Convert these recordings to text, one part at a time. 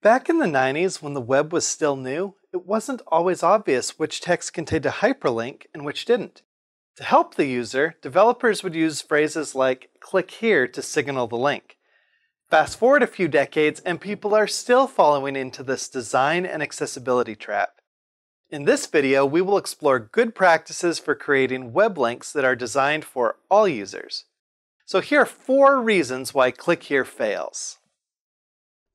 Back in the 90s, when the web was still new, it wasn't always obvious which text contained a hyperlink and which didn't. To help the user, developers would use phrases like click here to signal the link. Fast forward a few decades, and people are still falling into this design and accessibility trap. In this video, we will explore good practices for creating web links that are designed for all users. So here are four reasons why Click Here fails.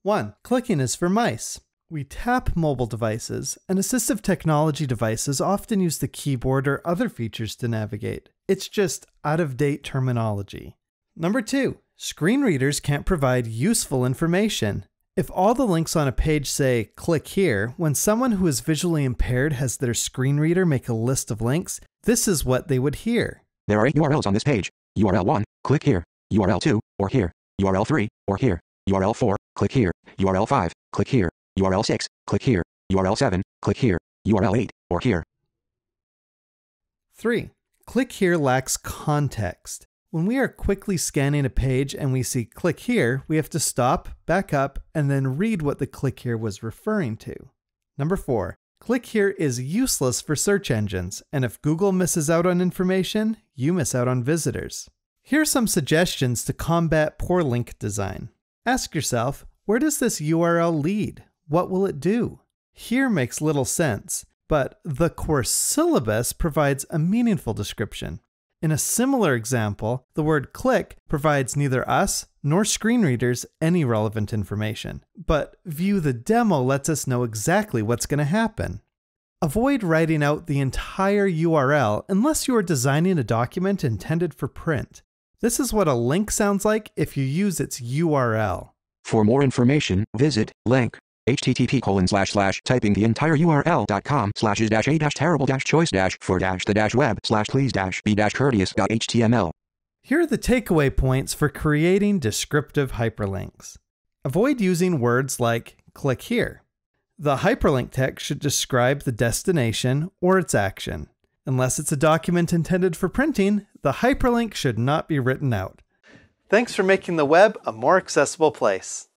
1. Clicking is for mice. We tap mobile devices, and assistive technology devices often use the keyboard or other features to navigate. It's just out of date terminology. Number 2. Screen readers can't provide useful information. If all the links on a page say click here, when someone who is visually impaired has their screen reader make a list of links, this is what they would hear. There are eight URLs on this page. URL 1, click here. URL 2, or here. URL 3, or here. URL 4, click here. URL 5, click here. URL 6, click here. URL 7, click here. URL 8, or here. 3. Click here lacks context. When we are quickly scanning a page and we see click here, we have to stop, back up, and then read what the click here was referring to. Number 4. Click here is useless for search engines, and if Google misses out on information, you miss out on visitors. Here are some suggestions to combat poor link design. Ask yourself, where does this URL lead? What will it do? Here makes little sense, but the course syllabus provides a meaningful description. In a similar example, the word click provides neither us nor screen readers any relevant information, but view the demo lets us know exactly what's going to happen. Avoid writing out the entire URL unless you are designing a document intended for print. This is what a link sounds like if you use its URL. For more information, visit link http colon slash slash typing the entire url.com slash is dash a dash terrible dash choice dash for dash the dash web slash please dash be dash courteous dot html. Here are the takeaway points for creating descriptive hyperlinks. Avoid using words like click here. The hyperlink text should describe the destination or its action. Unless it's a document intended for printing, the hyperlink should not be written out. Thanks for making the web a more accessible place.